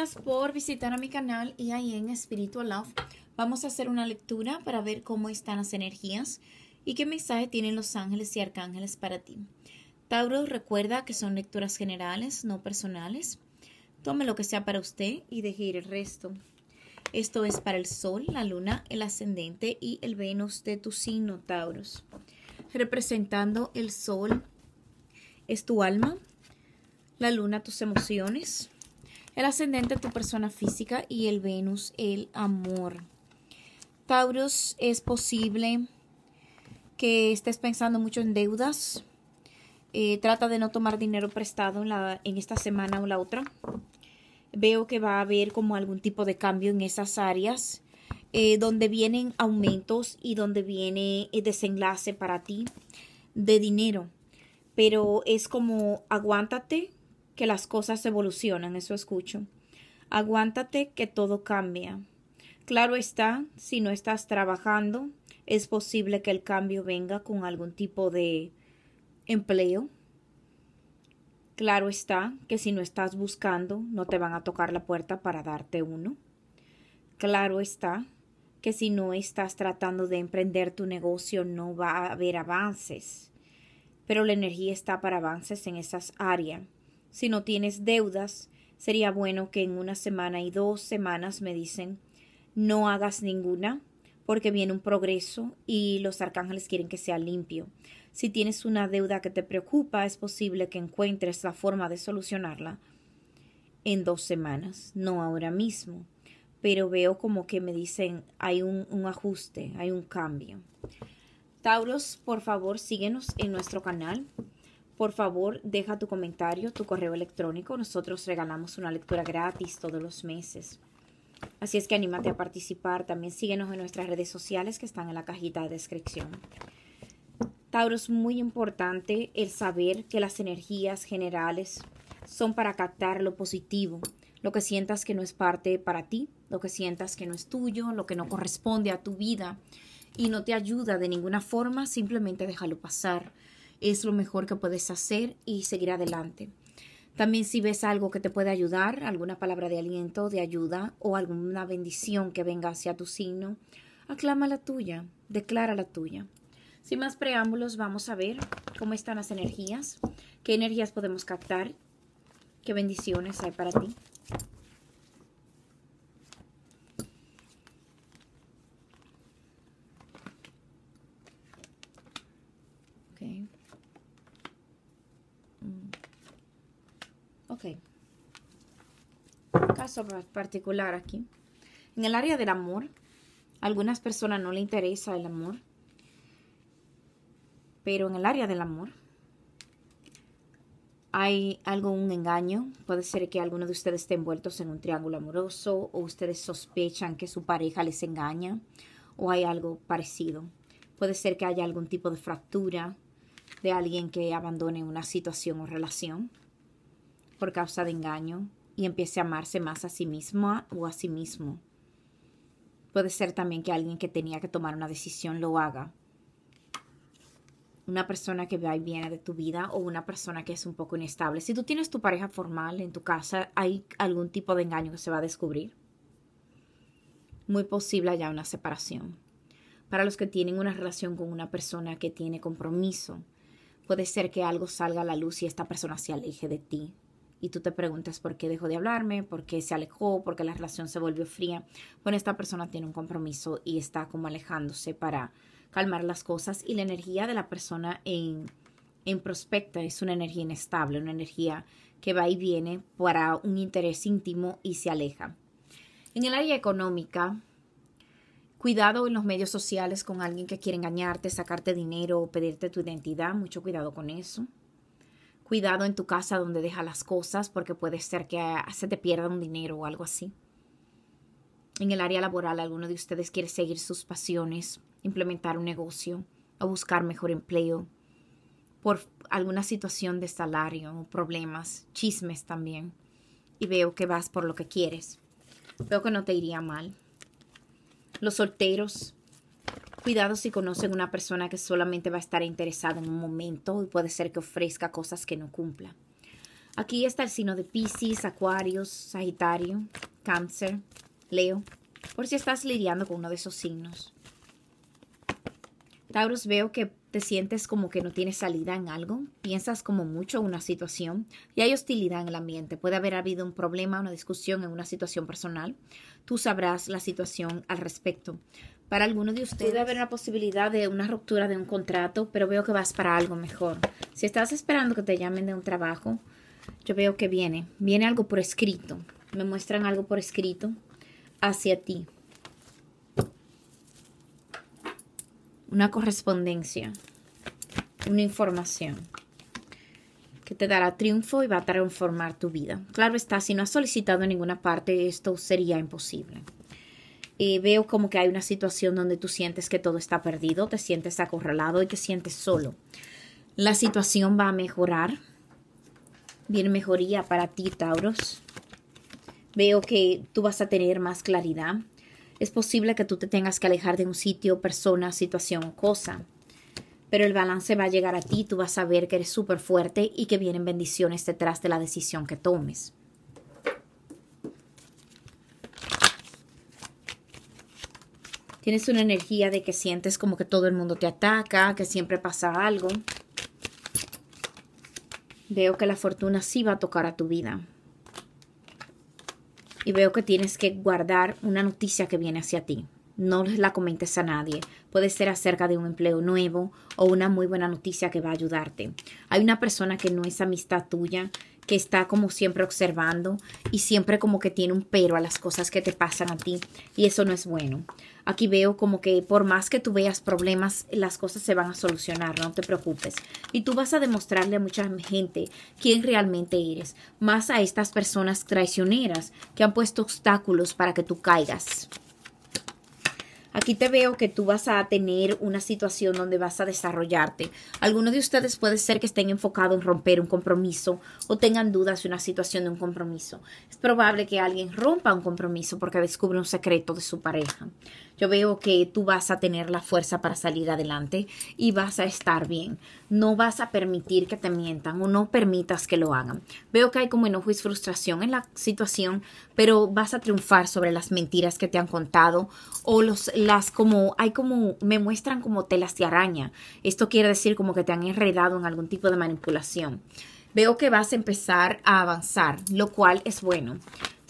Por visitar a mi canal y ahí en Spiritual Love vamos a hacer una lectura para ver cómo están las energías y qué mensaje tienen los ángeles y arcángeles para ti. Tauro, recuerda que son lecturas generales, no personales. Tome lo que sea para usted y deje ir el resto. Esto es para el Sol, la Luna, el Ascendente y el Venus de tu signo, Tauros. Representando el Sol es tu alma, la Luna tus emociones, el Ascendente tu persona física y el Venus el amor. Tauros, es posible que estés pensando mucho en deudas, eh, trata de no tomar dinero prestado en, la, en esta semana o la otra. Veo que va a haber como algún tipo de cambio en esas áreas eh, donde vienen aumentos y donde viene el desenlace para ti de dinero. Pero es como aguántate que las cosas evolucionan, eso escucho. Aguántate que todo cambia. Claro está, si no estás trabajando, es posible que el cambio venga con algún tipo de empleo. Claro está que si no estás buscando, no te van a tocar la puerta para darte uno. Claro está que si no estás tratando de emprender tu negocio, no va a haber avances. Pero la energía está para avances en esas áreas. Si no tienes deudas, sería bueno que en una semana y dos semanas me dicen no hagas ninguna porque viene un progreso y los arcángeles quieren que sea limpio. Si tienes una deuda que te preocupa, es posible que encuentres la forma de solucionarla en dos semanas, no ahora mismo. Pero veo como que me dicen hay un, ajuste, hay un cambio. Tauros, por favor, síguenos en nuestro canal. Por favor, deja tu comentario, tu correo electrónico. Nosotros regalamos una lectura gratis todos los meses. Así es que anímate a participar. También síguenos en nuestras redes sociales que están en la cajita de descripción. Tauro, es muy importante el saber que las energías generales son para captar lo positivo, lo que sientas que no es parte para ti, lo que sientas que no es tuyo, lo que no corresponde a tu vida y no te ayuda de ninguna forma, simplemente déjalo pasar. Es lo mejor que puedes hacer y seguir adelante. También si ves algo que te puede ayudar, alguna palabra de aliento, de ayuda o alguna bendición que venga hacia tu signo, aclama la tuya, declara la tuya. Sin más preámbulos, vamos a ver cómo están las energías, qué energías podemos captar, qué bendiciones hay para ti. Particular aquí. En el área del amor, algunas personas no le interesa el amor pero en el área del amor hay algo, un engaño. Puede ser que alguno de ustedes esté envueltos en un triángulo amoroso o ustedes sospechan que su pareja les engaña o hay algo parecido. Puede ser que haya algún tipo de fractura de alguien que abandone una situación o relación por causa de engaño y empiece a amarse más a sí misma o a sí mismo. Puede ser también que alguien que tenía que tomar una decisión lo haga una persona que va y viene de tu vida o una persona que es un poco inestable. Si tú tienes tu pareja formal en tu casa, hay algún tipo de engaño que se va a descubrir. Muy posible haya una separación. Para los que tienen una relación con una persona que tiene compromiso, puede ser que algo salga a la luz y esta persona se aleje de ti. Y tú te preguntas por qué dejó de hablarme, por qué se alejó, por qué la relación se volvió fría. Bueno, esta persona tiene un compromiso y está como alejándose para calmar las cosas y la energía de la persona en, en prospecta es una energía inestable, una energía que va y viene para un interés íntimo y se aleja. En el área económica, cuidado en los medios sociales con alguien que quiere engañarte, sacarte dinero o pedirte tu identidad, mucho cuidado con eso. Cuidado en tu casa donde deja las cosas porque puede ser que se te pierda un dinero o algo así. En el área laboral, alguno de ustedes quiere seguir sus pasiones implementar un negocio o buscar mejor empleo por alguna situación de salario o problemas, chismes también. Y veo que vas por lo que quieres. Veo que no te iría mal. Los solteros, cuidado si conocen una persona que solamente va a estar interesada en un momento y puede ser que ofrezca cosas que no cumpla. Aquí está el signo de Pisces, Acuarios, Sagitario, Cáncer, Leo, por si estás lidiando con uno de esos signos. Taurus, veo que te sientes como que no tienes salida en algo, piensas como mucho en una situación y hay hostilidad en el ambiente. Puede haber habido un problema, una discusión en una situación personal. Tú sabrás la situación al respecto. Para algunos de ustedes puede haber una posibilidad de una ruptura de un contrato, pero veo que vas para algo mejor. Si estás esperando que te llamen de un trabajo, yo veo que viene, viene algo por escrito. Me muestran algo por escrito hacia ti. una correspondencia, una información que te dará triunfo y va a transformar tu vida. Claro está, si no has solicitado en ninguna parte, esto sería imposible. Eh, veo como que hay una situación donde tú sientes que todo está perdido, te sientes acorralado y te sientes solo. La situación va a mejorar. Viene mejoría para ti, Tauros. Veo que tú vas a tener más claridad es posible que tú te tengas que alejar de un sitio, persona, situación o cosa. Pero el balance va a llegar a ti, tú vas a ver que eres súper fuerte y que vienen bendiciones detrás de la decisión que tomes. Tienes una energía de que sientes como que todo el mundo te ataca, que siempre pasa algo. Veo que la fortuna sí va a tocar a tu vida y veo que tienes que guardar una noticia que viene hacia ti. No la comentes a nadie. Puede ser acerca de un empleo nuevo o una muy buena noticia que va a ayudarte. Hay una persona que no es amistad tuya, que está como siempre observando y siempre como que tiene un pero a las cosas que te pasan a ti y eso no es bueno. Aquí veo como que por más que tú veas problemas, las cosas se van a solucionar, no te preocupes. Y tú vas a demostrarle a mucha gente quién realmente eres, más a estas personas traicioneras que han puesto obstáculos para que tú caigas. Aquí te veo que tú vas a tener una situación donde vas a desarrollarte. Algunos de ustedes puede ser que estén enfocados en romper un compromiso o tengan dudas de una situación de un compromiso. Es probable que alguien rompa un compromiso porque descubre un secreto de su pareja. Yo veo que tú vas a tener la fuerza para salir adelante y vas a estar bien. No vas a permitir que te mientan o no permitas que lo hagan. Veo que hay como enojo y frustración en la situación, pero vas a triunfar sobre las mentiras que te han contado o los, las como, hay como, me muestran como telas de araña. Esto quiere decir como que te han enredado en algún tipo de manipulación. Veo que vas a empezar a avanzar, lo cual es bueno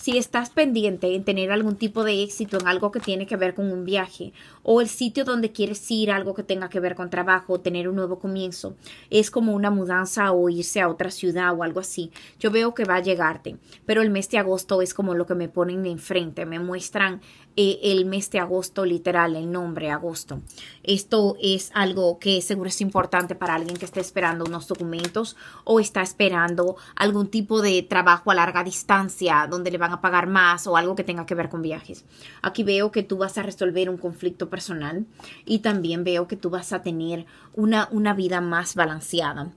si estás pendiente en tener algún tipo de éxito en algo que tiene que ver con un viaje o el sitio donde quieres ir, algo que tenga que ver con trabajo tener un nuevo comienzo, es como una mudanza o irse a otra ciudad o algo así, yo veo que va a llegarte. Pero el mes de agosto es como lo que me ponen enfrente, me muestran eh, el mes de agosto, literal, el nombre agosto. Esto es algo que seguro es importante para alguien que esté esperando unos documentos o está esperando algún tipo de trabajo a larga distancia donde le van a pagar más o algo que tenga que ver con viajes. Aquí veo que tú vas a resolver un conflicto personal y también veo que tú vas a tener una, una vida más balanceada.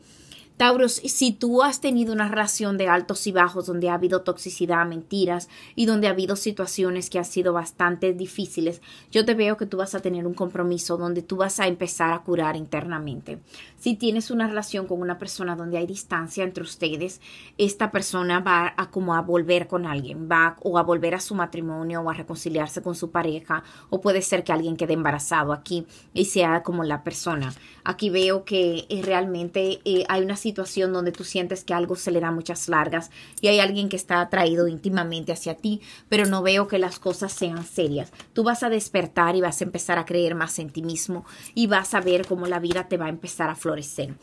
Tauros, si tú has tenido una relación de altos y bajos donde ha habido toxicidad, mentiras y donde ha habido situaciones que han sido bastante difíciles, yo te veo que tú vas a tener un compromiso donde tú vas a empezar a curar internamente. Si tienes una relación con una persona donde hay distancia entre ustedes, esta persona va a como a volver con alguien, va o a volver a su matrimonio o a reconciliarse con su pareja o puede ser que alguien quede embarazado aquí y sea como la persona. Aquí veo que eh, realmente eh, hay una situación donde tú sientes que algo se le da muchas largas y hay alguien que está atraído íntimamente hacia ti, pero no veo que las cosas sean serias. Tú vas a despertar y vas a empezar a creer más en ti mismo y vas a ver cómo la vida te va a empezar a florecer.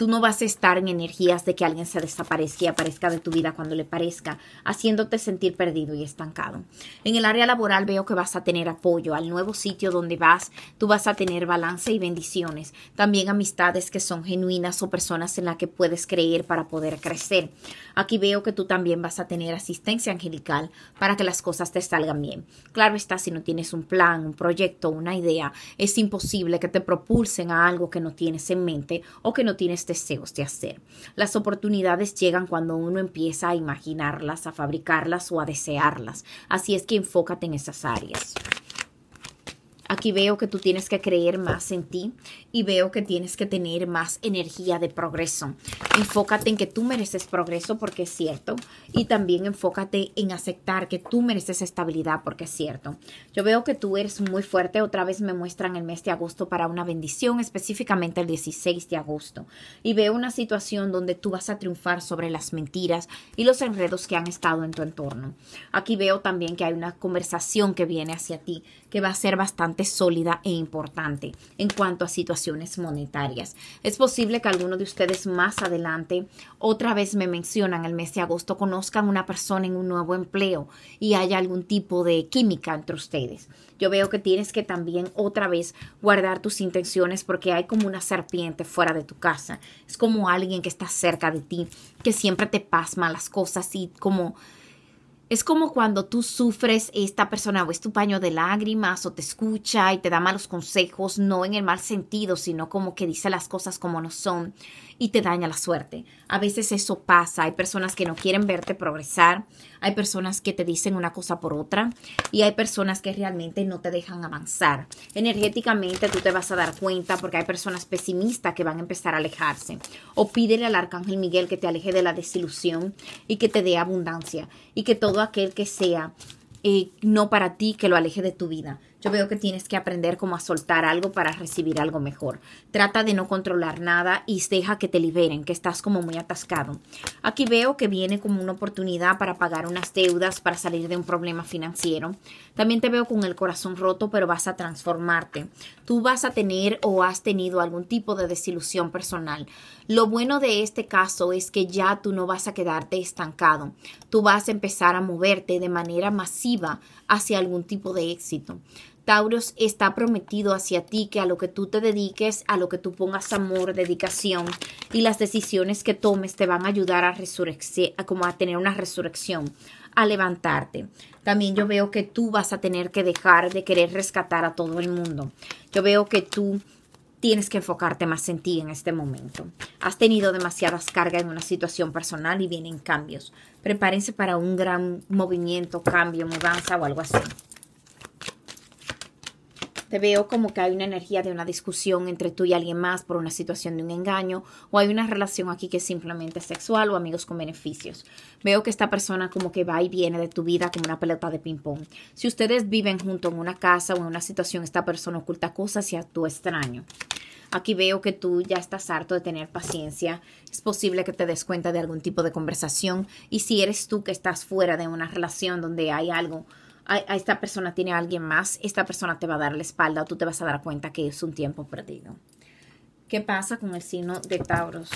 Tú no vas a estar en energías de que alguien se desaparezca y aparezca de tu vida cuando le parezca, haciéndote sentir perdido y estancado. En el área laboral veo que vas a tener apoyo al nuevo sitio donde vas, tú vas a tener balance y bendiciones, también amistades que son genuinas o personas en las que puedes creer para poder crecer. Aquí veo que tú también vas a tener asistencia angelical para que las cosas te salgan bien. Claro está, si no tienes un plan, un proyecto, una idea, es imposible que te propulsen a algo que no tienes en mente o que no tienes deseos de hacer. Las oportunidades llegan cuando uno empieza a imaginarlas, a fabricarlas o a desearlas. Así es que enfócate en esas áreas. Aquí veo que tú tienes que creer más en ti y veo que tienes que tener más energía de progreso. Enfócate en que tú mereces progreso porque es cierto y también enfócate en aceptar que tú mereces estabilidad porque es cierto. Yo veo que tú eres muy fuerte. Otra vez me muestran el mes de agosto para una bendición, específicamente el 16 de agosto. Y veo una situación donde tú vas a triunfar sobre las mentiras y los enredos que han estado en tu entorno. Aquí veo también que hay una conversación que viene hacia ti que va a ser bastante sólida e importante en cuanto a situaciones monetarias. Es posible que algunos de ustedes más adelante otra vez me mencionan el mes de agosto, conozcan una persona en un nuevo empleo y haya algún tipo de química entre ustedes. Yo veo que tienes que también otra vez guardar tus intenciones porque hay como una serpiente fuera de tu casa. Es como alguien que está cerca de ti, que siempre te pasma las cosas y como es como cuando tú sufres, esta persona o es tu paño de lágrimas o te escucha y te da malos consejos, no en el mal sentido, sino como que dice las cosas como no son y te daña la suerte. A veces eso pasa. Hay personas que no quieren verte progresar, hay personas que te dicen una cosa por otra y hay personas que realmente no te dejan avanzar. Energéticamente tú te vas a dar cuenta porque hay personas pesimistas que van a empezar a alejarse. O pídele al arcángel Miguel que te aleje de la desilusión y que te dé abundancia y que todo aquel que sea eh, no para ti, que lo aleje de tu vida. Yo veo que tienes que aprender cómo a soltar algo para recibir algo mejor. Trata de no controlar nada y deja que te liberen, que estás como muy atascado. Aquí veo que viene como una oportunidad para pagar unas deudas, para salir de un problema financiero. También te veo con el corazón roto, pero vas a transformarte. Tú vas a tener o has tenido algún tipo de desilusión personal. Lo bueno de este caso es que ya tú no vas a quedarte estancado. Tú vas a empezar a moverte de manera masiva hacia algún tipo de éxito. Tauros está prometido hacia ti que a lo que tú te dediques, a lo que tú pongas amor, dedicación y las decisiones que tomes te van a ayudar a como a tener una resurrección, a levantarte. También yo veo que tú vas a tener que dejar de querer rescatar a todo el mundo. Yo veo que tú tienes que enfocarte más en ti en este momento. Has tenido demasiadas cargas en una situación personal y vienen cambios. Prepárense para un gran movimiento, cambio, mudanza o algo así. Te veo como que hay una energía de una discusión entre tú y alguien más por una situación de un engaño o hay una relación aquí que es simplemente sexual o amigos con beneficios. Veo que esta persona como que va y viene de tu vida como una pelota de ping-pong. Si ustedes viven junto en una casa o en una situación, esta persona oculta cosas y actúa extraño. Aquí veo que tú ya estás harto de tener paciencia. Es posible que te des cuenta de algún tipo de conversación. Y si eres tú que estás fuera de una relación donde hay algo a, esta persona tiene a alguien más, esta persona te va a dar la espalda o tú te vas a dar cuenta que es un tiempo perdido. ¿Qué pasa con el signo de Tauros?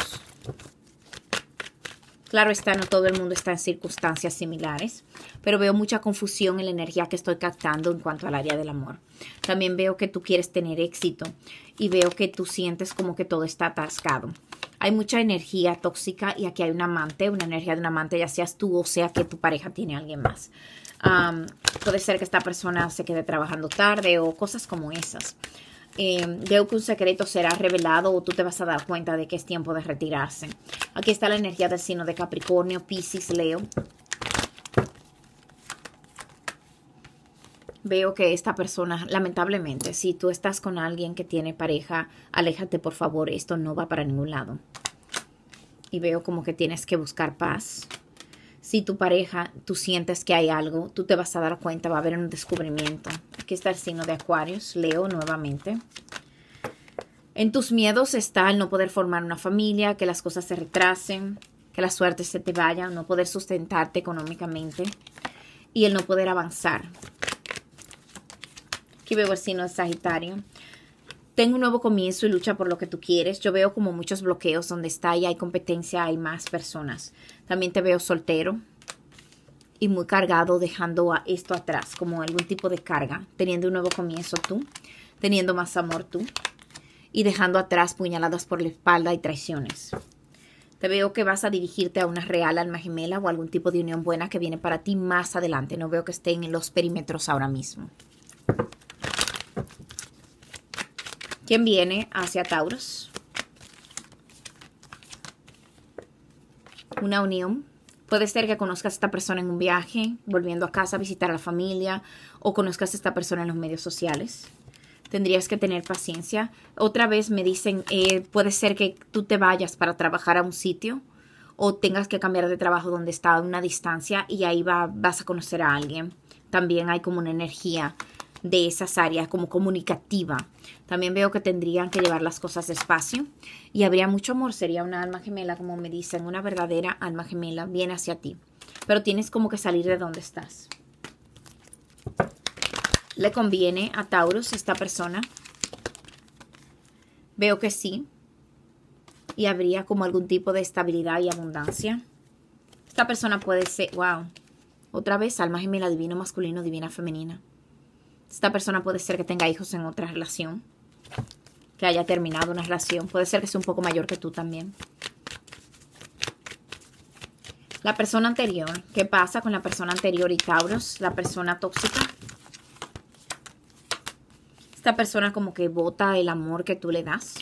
Claro está, no todo el mundo está en circunstancias similares, pero veo mucha confusión en la energía que estoy captando en cuanto al área del amor. También veo que tú quieres tener éxito y veo que tú sientes como que todo está atascado. Hay mucha energía tóxica y aquí hay un amante, una energía de un amante, ya seas tú o sea que tu pareja tiene a alguien más puede ser que esta persona se quede trabajando tarde o cosas como esas. Eh, veo que un secreto será revelado o tú te vas a dar cuenta de que es tiempo de retirarse. Aquí está la energía del signo de Capricornio, Pisces, Leo. Veo que esta persona, lamentablemente, si tú estás con alguien que tiene pareja, aléjate por favor, esto no va para ningún lado. Y veo como que tienes que buscar paz si tu pareja, tú sientes que hay algo, tú te vas a dar cuenta, va a haber un descubrimiento. Aquí está el signo de Acuarios, Leo nuevamente. En tus miedos está el no poder formar una familia, que las cosas se retrasen, que la suerte se te vaya, no poder sustentarte económicamente y el no poder avanzar. Aquí veo el signo de Sagitario. Tengo un nuevo comienzo y lucha por lo que tú quieres. Yo veo como muchos bloqueos donde está y hay competencia, hay más personas. También te veo soltero y muy cargado, dejando esto atrás, como algún tipo de carga, teniendo un nuevo comienzo tú, teniendo más amor tú y dejando atrás puñaladas por la espalda y traiciones. Te veo que vas a dirigirte a una real alma gemela o algún tipo de unión buena que viene para ti más adelante. No veo que estén en los perímetros ahora mismo. ¿Quién viene hacia Tauros? Una unión. Puede ser que conozcas a esta persona en un viaje, volviendo a casa a visitar a la familia, o conozcas a esta persona en los medios sociales. tendrías que tener paciencia. Otra vez me dicen, eh, puede ser que tú te vayas para trabajar a un sitio o tengas que cambiar de trabajo donde está a una distancia y ahí va, vas a conocer a alguien. También hay como una energía de esas áreas como comunicativa. También veo que tendrían que llevar las cosas despacio y habría mucho amor. Sería una alma gemela, como me dicen, una verdadera alma gemela viene hacia ti. Pero tienes como que salir de donde estás. ¿Le conviene a Taurus esta persona? Veo que sí. Y habría como algún tipo de estabilidad y abundancia. Esta persona puede ser, wow, otra vez alma gemela divino masculino, divina femenina. Esta persona puede ser que tenga hijos en otra relación, que haya terminado una relación. Puede ser que sea un poco mayor que tú también. La persona anterior, ¿qué pasa con la persona anterior y Tauros? La persona tóxica. Esta persona como que vota el amor que tú le das.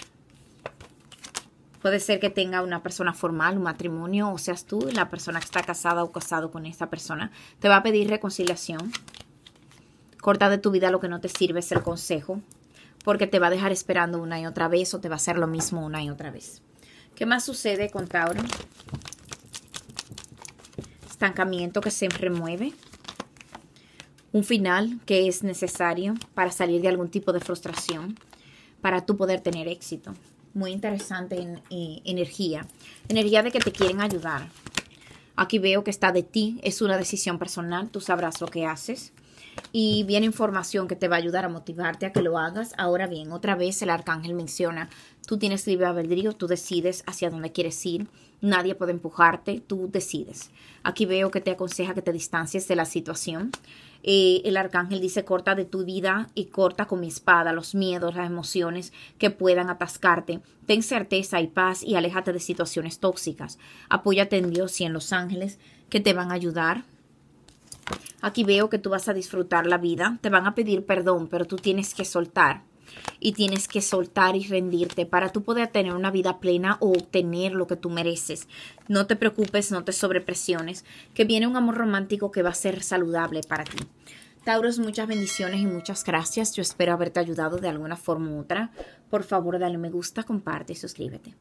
Puede ser que tenga una persona formal, un matrimonio, o seas tú la persona que está casada o casado con esta persona. Te va a pedir reconciliación. Corta de tu vida lo que no te sirve es el consejo, porque te va a dejar esperando una y otra vez o te va a hacer lo mismo una y otra vez. ¿Qué más sucede con Tauro? Estancamiento que se remueve. Un final que es necesario para salir de algún tipo de frustración, para tú poder tener éxito. Muy interesante en, eh, energía. Energía de que te quieren ayudar. Aquí veo que está de ti, es una decisión personal, tú sabrás lo que haces y viene información que te va a ayudar a motivarte a que lo hagas. Ahora bien, otra vez el arcángel menciona, tú tienes libre albedrío, tú decides hacia dónde quieres ir, nadie puede empujarte, tú decides. Aquí veo que te aconseja que te distancies de la situación. Eh, el arcángel dice, corta de tu vida y corta con mi espada los miedos, las emociones que puedan atascarte. Ten certeza y paz y aléjate de situaciones tóxicas. Apóyate en Dios y en los ángeles que te van a ayudar Aquí veo que tú vas a disfrutar la vida, te van a pedir perdón, pero tú tienes que soltar. Y tienes que soltar y rendirte para tú poder tener una vida plena o obtener lo que tú mereces. No te preocupes, no te sobrepresiones, que viene un amor romántico que va a ser saludable para ti. Tauros, muchas bendiciones y muchas gracias. Yo espero haberte ayudado de alguna forma u otra. Por favor, dale me gusta, comparte y suscríbete.